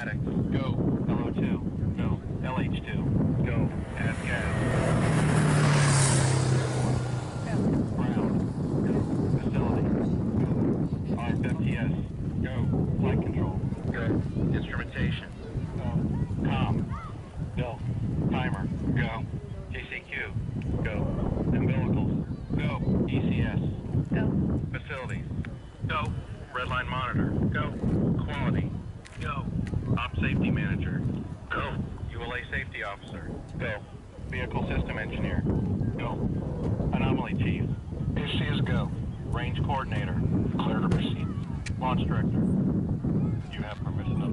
Static. Go. LO2. Go. LH2. Go. Add gas. Ground. Go. Facility. Go. RFFTS. Go. Flight control. Go. Instrumentation. Go. Com. Go. Timer. Go. JCQ. Go. Umbilicals. Go. ECS. Go. Facilities. Go. Redline monitor. Go. Quality. Go. Op safety manager. Go. ULA safety officer. Go. Vehicle system engineer. Go. Anomaly chief. AC is go. Range coordinator. Clear to proceed. Launch director. You have permission to